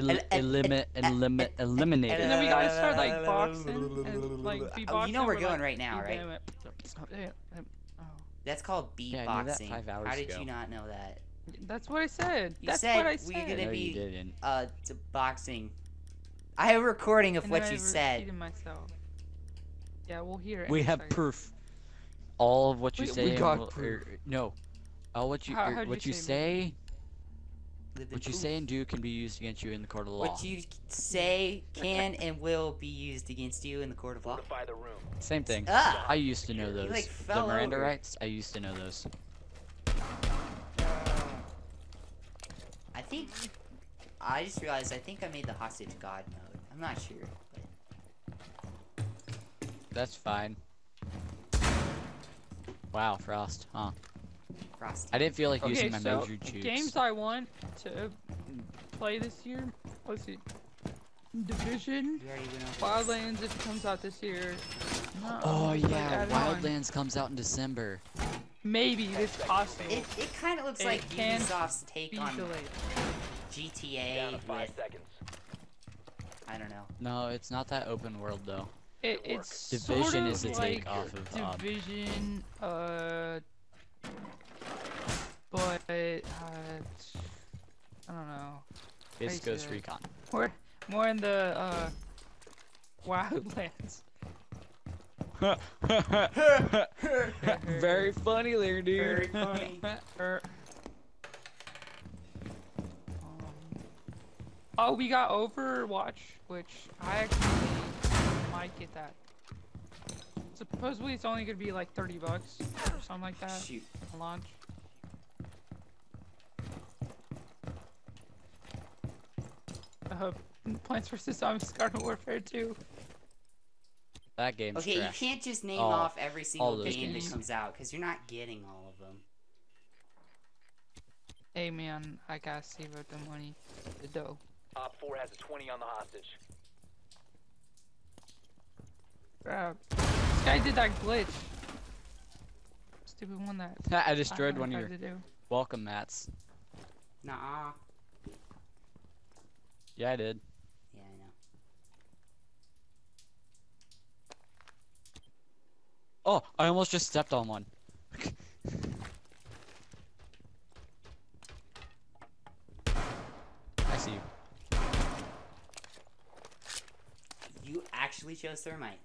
el- el- eliminate, eliminate, eliminate And then we gotta start like boxing and like be Oh, you know we're going like, right now, right? Oh, damn, damn. That's called Yeah, I knew that beatboxing. five hours How did ago. you not know that? That's what I said. You That's said what I we said. gonna no, be- you didn't. Uh, to boxing. I have a recording of And what then you I said. myself. Yeah, we'll hear it. We have second. proof. All of what you We- say. we and got will- proof. er, no, all what you How- er, how'd what you you say say, The- the what you proof. say and do can be used against you in the court of law. What you say can and will be used against you in the court of law. The room. Same thing. Ah! I used to know those. like, the Miranda over. rights. I used to know those. I think. I just realized I think I made the hostage god mode. I'm not sure. But That's fine. Wow, Frost, huh? Frosty. I didn't feel like Okay, using my so major juice. games I want to play this year. Let's see. Division, We already went over this. Wildlands if it comes out this year. No, Oh it's yeah, added on. Wildlands comes out in December. Maybe it's possible. It, it kind of looks It like can Ubisoft's take be on delayed. GTA five with seconds. I don't know. No, it's not that open world though. It, it's Division sort of is the like take off of um, Division, uh, but uh, I don't know. It's Crazy, Ghost? Recon. More, more in the uh, Wildlands. Very funny there, dude. Very funny. Er, um, oh, we got Overwatch, which I actually might get that. Supposedly it's only gonna be like 30 bucks or something like that Shoot. launch. Uh, Plants vs Zombies Garden Warfare 2. That game's Okay, you can't just name All- off every single game games. that comes out because you're not getting all of them. Hey man, I gotta save up the money, the dough. Op 4 has a 20 on the hostage. Crap. This guy did that glitch. Stupid one that. I destroyed I one of your welcome mats. Nuh-uh. Yeah, I did. Yeah, I know. Oh, I almost just stepped on one. I see you. You actually chose thermite.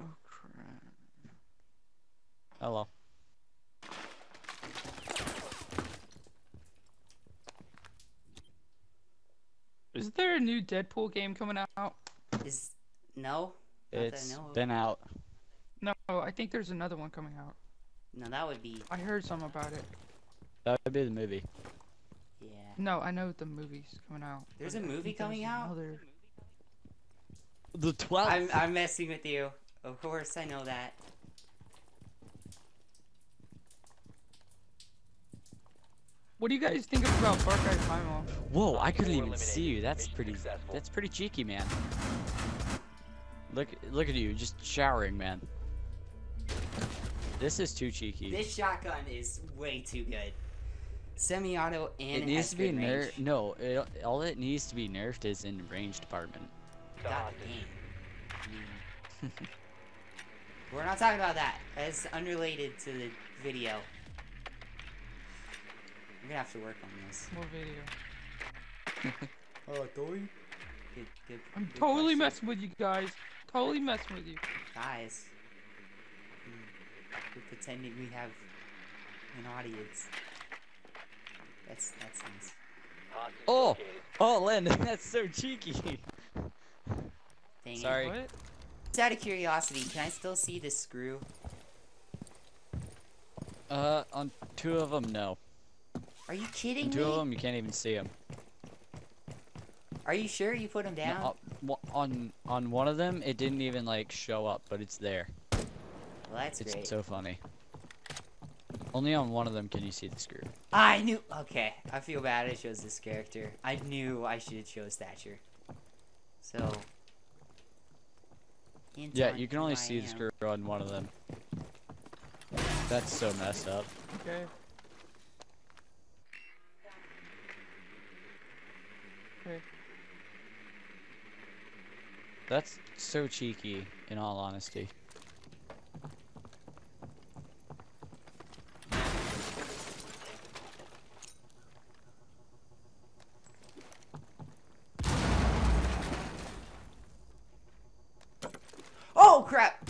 Oh crap. Oh, Hello. Is there a new Deadpool game coming out? Is no? Not that I It's know of. been out. No, I think there's another one coming out. No, that would be I heard some about it. That would be the movie. yeah. No, I know the movie's coming out. There's a movie coming out? another- The 12th. I'm I'm messing with you. Of course, I know that. What do you guys think about Far Cry Primal? Whoa, I couldn't even see you. That's pretty. successful. That's pretty cheeky, man. Look, look at you, just showering, man. This is too cheeky. This shotgun is way too good. Semi-auto and it it needs to be good nerfed. No, it, all it needs to be nerfed is in range department. The God hostage. We're not talking about that. That's unrelated to the video. We're gonna have to work on this. More video. Oh, Dory? Good, good. I'm good totally question. messing with you guys. Totally messing with you. Guys. Mm, We're pretending we have an audience. That's that's nice. Oh, oh, Len, that's so cheeky. Dang Sorry. It. What? Just out of curiosity, can I still see the screw? Uh, on two of them, no. Are you kidding On me? two of them, you can't even see them. Are you sure you put them down? on on one of them, it didn't even like show up, but it's there. well, that's It's great. so funny. Only on one of them can you see the screw. I knew. Okay, I feel bad. I chose this character. I knew I should have chose Thatcher. So. hint Yeah, you can only see the screw on one of them. That's so messed up. Okay. That's so cheeky, in all honesty. Oh crap!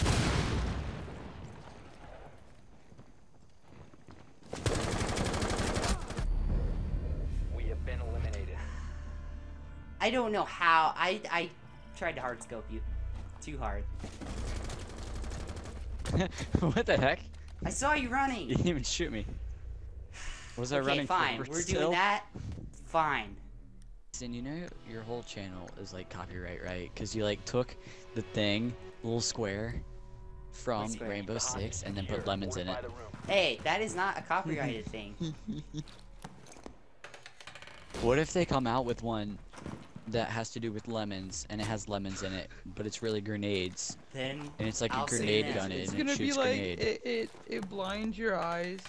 We have been eliminated. I don't know how. I I tried to hard scope you, too hard. what the heck? I saw you running. You didn't even shoot me. Was I okay, running fine. We're still? doing that. Fine. And you know your whole channel is like copyright, right? Because you like took the thing, little square, from square? Rainbow Six, and then put lemons in it. Fortify the room. Hey, that is not a copyrighted thing. What if they come out with one that has to do with lemons, and it has lemons in it, but it's really grenades, Then and it's like I'll a see grenade that. gun, It's and gonna it be shoots like grenade. it, it it blinds your eyes.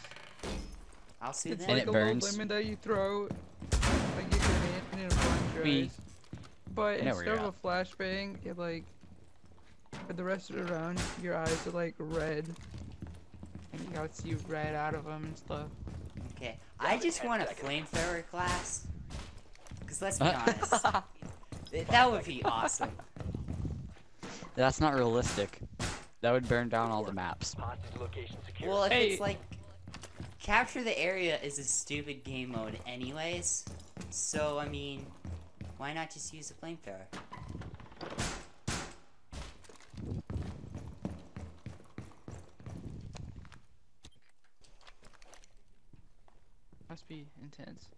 I'll see It's them. And like it a burns. little lemon that you throw, like a grenade, and it blinds your Wee. eyes. But I instead of a flashbang, it like for the rest of the round, your eyes are like red, and you gotta see red out of them and stuff. Okay, I just want a seconds. flamethrower class. Cause let's be uh. honest, that would be awesome. That's not realistic. That would burn down all the maps. Hostage location secure. Well, if Hey. it's like capture the area is a stupid game mode, anyways. So I mean, why not just use a flamethrower? Must be intense.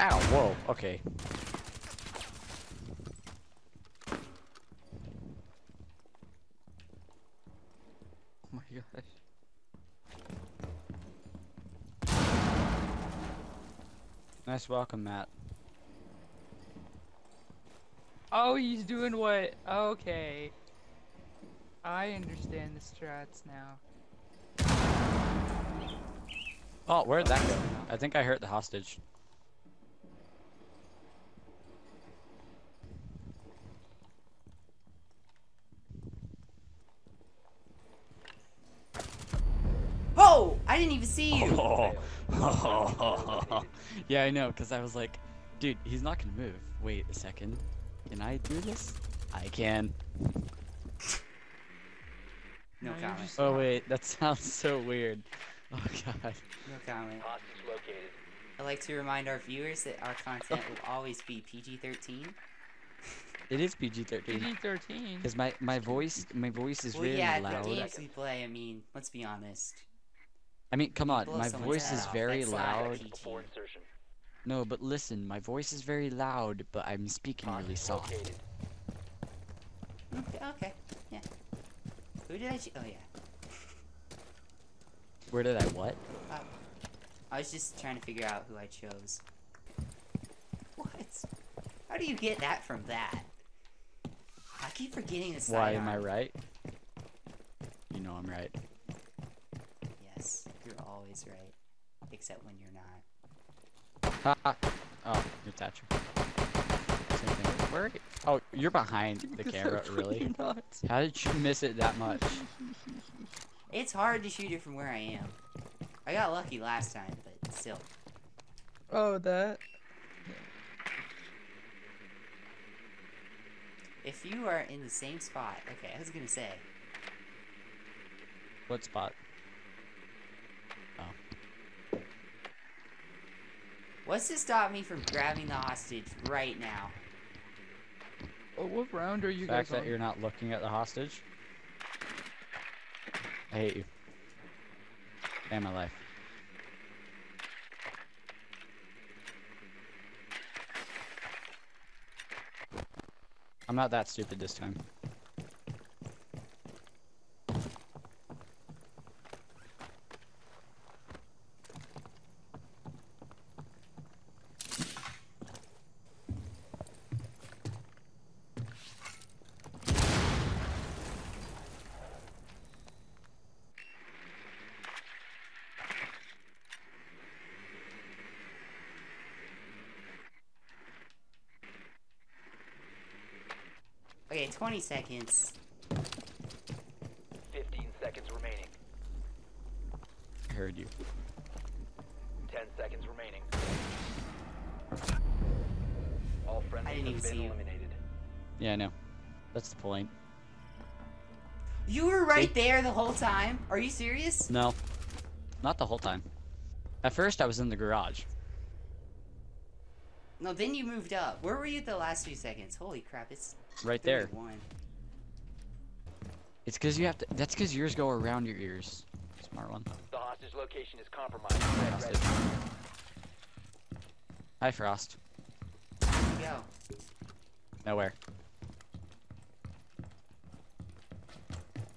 Ow, whoa, okay. Oh my gosh. Nice welcome, mat. Oh, he's doing what? Okay. I understand the strats now. Oh, where'd that go? I think I hurt the hostage. Oh, I didn't even see you. Oh. yeah, I know, because I was like, dude, he's not gonna move. Wait a second. Can I do this? I can. No No, comment. Oh, wait, that sounds so weird. Oh, God. No comment. Hostage located. I'd like to remind our viewers that our content will always be PG-13. It is PG 13. PG-13. Because my, my voice my voice is Well, very yeah, loud. the games we play. I mean, let's be honest. I mean, come on, my voice is very loud. PG. Before insertion. No, but listen, my voice is very loud, but I'm speaking really soft. Okay, okay, yeah. Who did I? Oh yeah. Where did I what? Oh, I was just trying to figure out who I chose. What? How do you get that from that? I keep forgetting the Why am I right? You know I'm right. Yes, you're always right, except when you're not. Ha, ha. oh, you're Thatcher. Same thing. Where? You? Oh, you're behind the camera, really? How did you miss it that much? It's hard to shoot it from where I am. I got lucky last time, but still. Oh, that. If you are in the same spot, okay, I was gonna say, What spot? What's to stop me from grabbing the hostage right now? Oh, what round are you the fact guys that on? you're not looking at the hostage? I hate you. Damn my life. I'm not that stupid this time. 20 seconds. 15 seconds remaining. I heard you. 10 seconds remaining. All I friendlies didn't even see been you. eliminated. Yeah, I know. That's the point. You were right See? there the whole time? Are you serious? No. Not the whole time. At first, I was in the garage. No, then you moved up. Where were you the last few seconds? Holy crap, it's Right there. 31. It's because you have to. That's because yours go around your ears. Smart one. The hostage location is compromised. Red Hostage. ready. Hi, Frost. Where'd you go? Nowhere.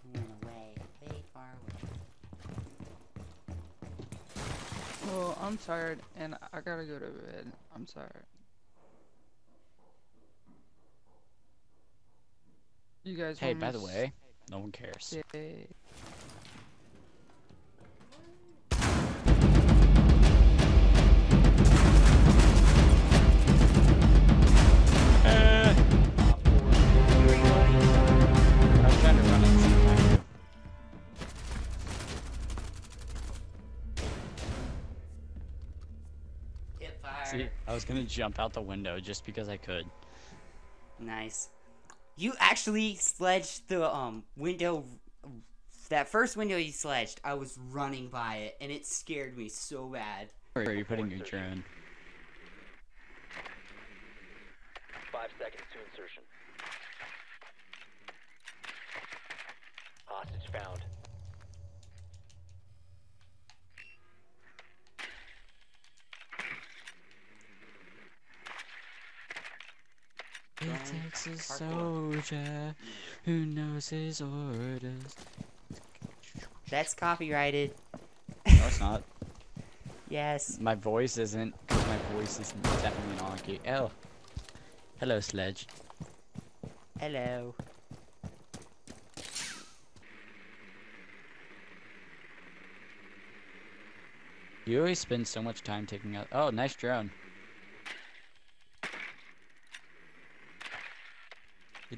He went away. Way far away. Oh, I'm tired and I gotta go to bed. I'm tired. You guys Hey, by the way, no one cares. stay? Hit. See, I was gonna jump out the window just because I could. Nice. You actually sledged the um window. That first window you sledged, I was running by it, and it scared me so bad. Where are you putting your drone? Five seconds to insertion. Hostage found. It Drone, takes a parkour. soldier who knows his orders. That's copyrighted. No, it's not. Yes. My voice isn't, because my voice is definitely not like you. Oh. Hello, Sledge. Hello. You always spend so much time taking out. Oh, nice drone.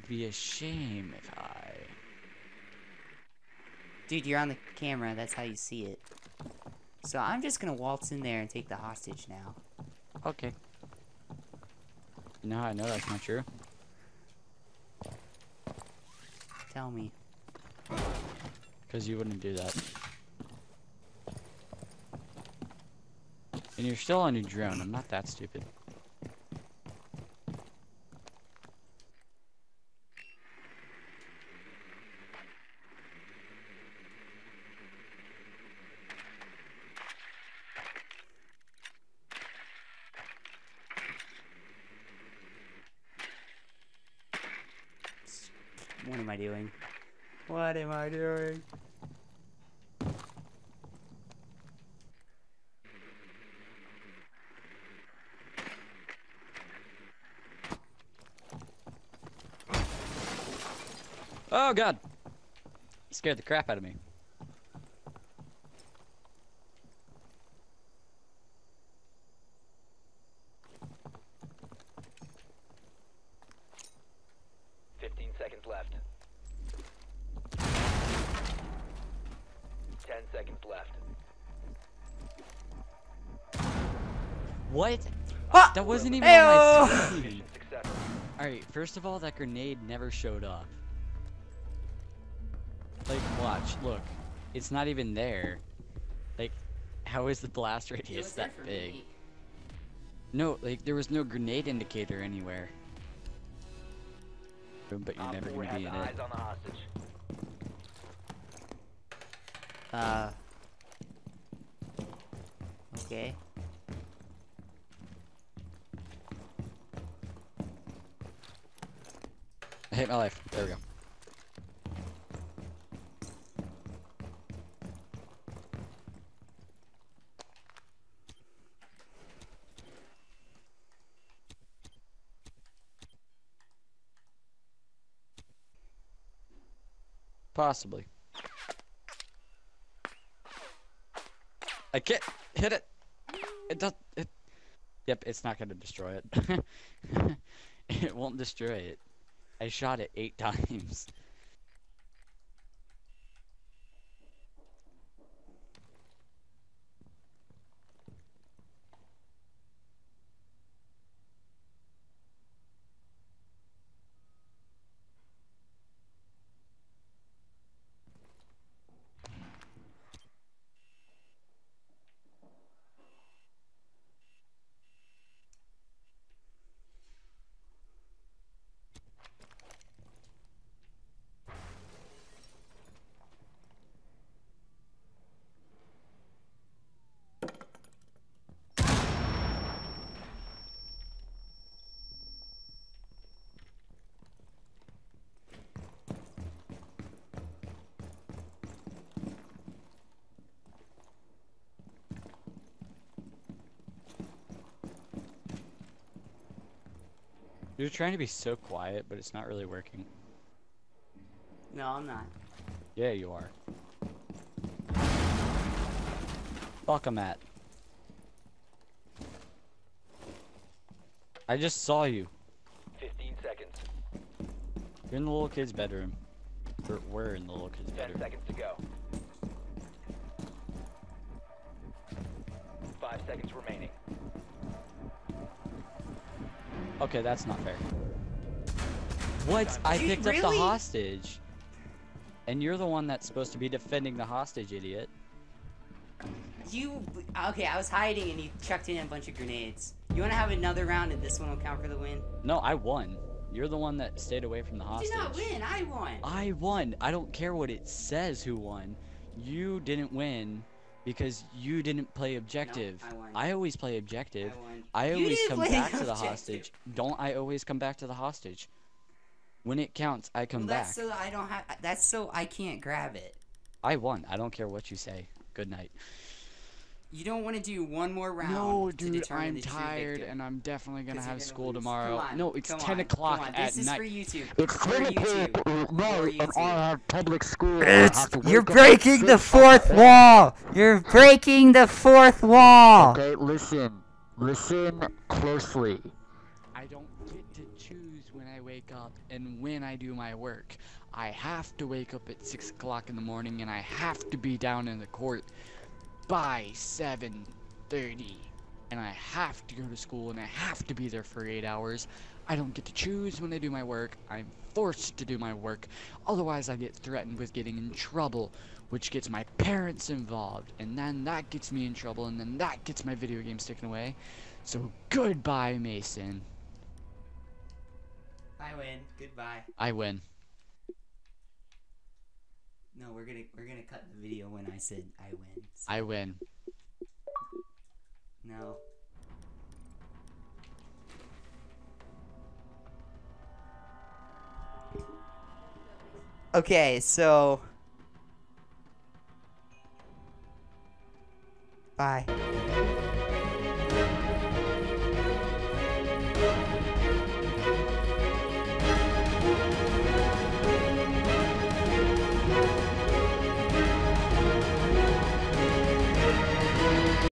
It'd be a shame if I. Dude, you're on the camera. That's how you see it. So I'm just gonna waltz in there and take the hostage now. Okay. You know how I know that's not true? Tell me. Because you wouldn't do that. And you're still on your drone. I'm not that stupid. What am I doing? What am I doing? Oh god! You scared the crap out of me. 10 seconds left. What? Ah! That wasn't even Ayo! my. Alright, first of all, that grenade never showed up. Like, watch, look. It's not even there. Like, how is the blast radius that big? Me. No, like, there was no grenade indicator anywhere. But you're never gonna be in it. Uh. Okay. I hate my life. There we go. Possibly. I can't hit it. It does. It. Yep, it's not gonna destroy it. it won't destroy it. I shot it eight times. You're trying to be so quiet, but it's not really working. No, I'm not. Yeah, you are. Fuck a mat. I just saw you. 15 seconds. You're in the little kid's bedroom. We're, we're in the little kid's bedroom? 10 bedroom. seconds to go. 5 seconds remaining. Okay, that's not fair. What? I picked up the hostage. And you're the one that's supposed to be defending the hostage, idiot. You okay? I was hiding and you chucked in a bunch of grenades. You want to have another round and this one will count for the win? No, I won. You're the one that stayed away from the You hostage. did not win. I won. I won. I don't care what it says who won. You didn't win because you didn't play objective. I won. always play objective. I won. I You always come play back to the objective. hostage. Don't I always come back to the hostage? When it counts, I come Well, back. that's so I don't have. That's so I can't grab it. I won. I don't care what you say. Good night. You don't want to do one more round. No, dude, determine I'm tired and I'm definitely gonna have gonna school lose. tomorrow. Come on, no, it's come 10 o'clock come on. at This is night. for YouTube. It's for ten YouTube. o'clock at night, For and I have public school. and have It's to you're wake up breaking the fourth wall. You're breaking the fourth wall. Okay, listen, listen closely. I don't get to choose when I wake up and when I do my work. I have to wake up at 6 o'clock in the morning and I have to be down in the court by 7.30. And I have to go to school and I have to be there for 8 hours. I don't get to choose when I do my work. I'm forced to do my work. Otherwise I get threatened with getting in trouble, which gets my parents involved. And then that gets me in trouble and then that gets my video games taken away. So goodbye, Mason. I win. Goodbye. I win. No, we're gonna we're gonna cut the video when I said I win. So, I win. no. Okay, so. Bye.